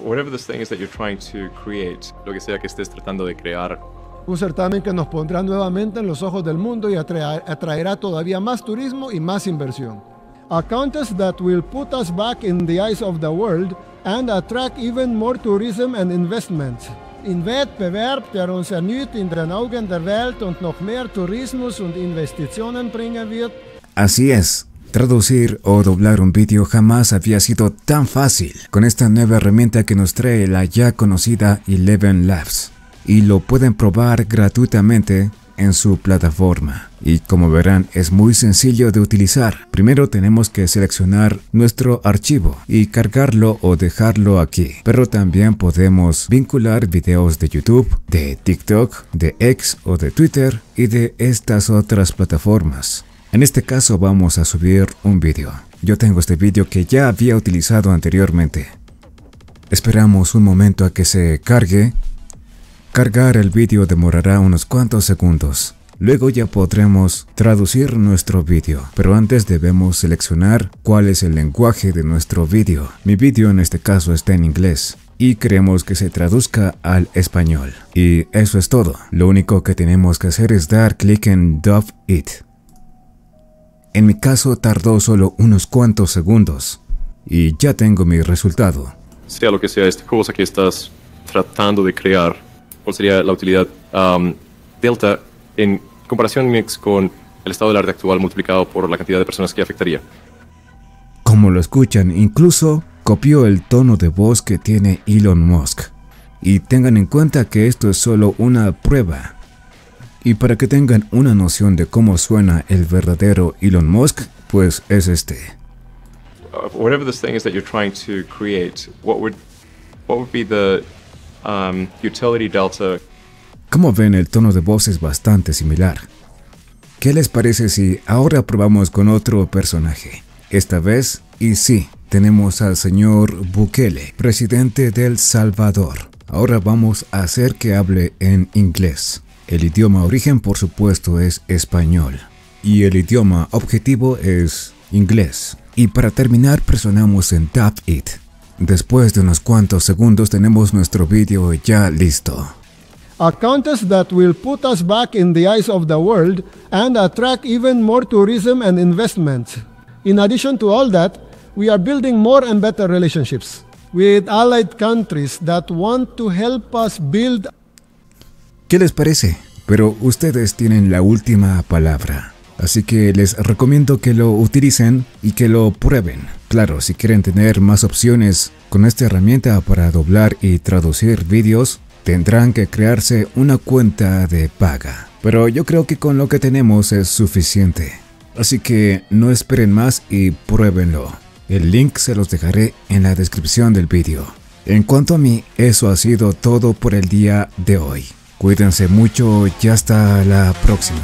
Whatever this thing is that you're trying to create, lo que sea que estés tratando de crear, Un certamen que nos pondrá nuevamente en los ojos del mundo y atraer- atraerá todavía más turismo y más inversión. A contest that will put us back in the eyes of the world and attract even more tourism and investment. In Wettbewerb, der uns erneut in den Augen der Welt und noch mehr Tourismus und Investitionen bringen wird, Así es, traducir o doblar un vídeo jamás había sido tan fácil con esta nueva herramienta que nos trae la ya conocida Eleven Labs. Y lo pueden probar gratuitamente en su plataforma. Y como verán es muy sencillo de utilizar. Primero tenemos que seleccionar nuestro archivo y cargarlo o dejarlo aquí. Pero también podemos vincular videos de YouTube, de TikTok, de X o de Twitter y de estas otras plataformas. En este caso vamos a subir un vídeo. Yo tengo este vídeo que ya había utilizado anteriormente. Esperamos un momento a que se cargue. Cargar el vídeo demorará unos cuantos segundos. Luego ya podremos traducir nuestro vídeo, pero antes debemos seleccionar cuál es el lenguaje de nuestro vídeo. Mi vídeo en este caso está en inglés y queremos que se traduzca al español. Y eso es todo. Lo único que tenemos que hacer es dar clic en Dub It. En mi caso tardó solo unos cuantos segundos y ya tengo mi resultado. sea lo que sea esta cosa que estás tratando de crear, ¿cuál sería la utilidad um, delta en comparación mix con el estado del arte actual multiplicado por la cantidad de personas que afectaría? Como lo escuchan, incluso copió el tono de voz que tiene Elon Musk. Y tengan en cuenta que esto es solo una prueba. Y para que tengan una noción de cómo suena el verdadero Elon Musk, pues es este. Whatever this thing is that you're trying to create, what would what would be the um, utility delta Como ven, el tono de voz es bastante similar. ¿Qué les parece si ahora probamos con otro personaje? Esta vez, y sí, tenemos al señor Bukele, presidente del Salvador. Ahora vamos a hacer que hable en inglés. El idioma origen, por supuesto, es español. Y el idioma objetivo es inglés. Y para terminar, presionamos en Tap It. Después de unos cuantos segundos tenemos nuestro vídeo ya listo. a contest that will put us back in the eyes of the world and attract even more tourism and investment. In addition to all that, we are building more and better relationships with allied countries that want to help us build ¿Qué les parece? Pero ustedes tienen la última palabra. Así que les recomiendo que lo utilicen y que lo prueben. Claro, si quieren tener más opciones con esta herramienta para doblar y traducir vídeos, tendrán que crearse una cuenta de paga. Pero yo creo que con lo que tenemos es suficiente. Así que no esperen más y pruébenlo. El link se los dejaré en la descripción del vídeo. En cuanto a mí, eso ha sido todo por el día de hoy. Cuídense mucho y hasta la próxima.